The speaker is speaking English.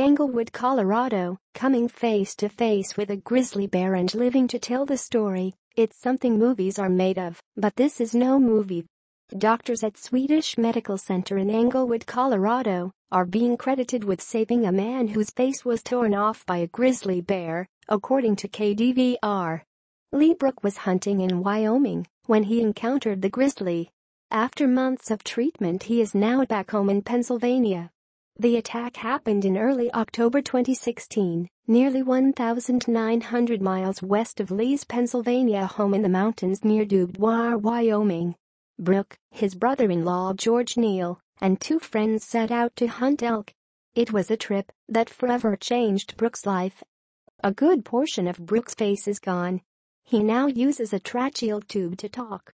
Englewood, Colorado, coming face to face with a grizzly bear and living to tell the story. It's something movies are made of, but this is no movie. Doctors at Swedish Medical Center in Englewood, Colorado, are being credited with saving a man whose face was torn off by a grizzly bear, according to KDVR. Lee Brooke was hunting in Wyoming when he encountered the grizzly. After months of treatment he is now back home in Pennsylvania. The attack happened in early October 2016, nearly 1,900 miles west of Lee's Pennsylvania home in the mountains near Dubois, Wyoming. Brooke, his brother-in-law George Neal, and two friends set out to hunt elk. It was a trip that forever changed Brooke's life. A good portion of Brooke's face is gone. He now uses a tracheal tube to talk.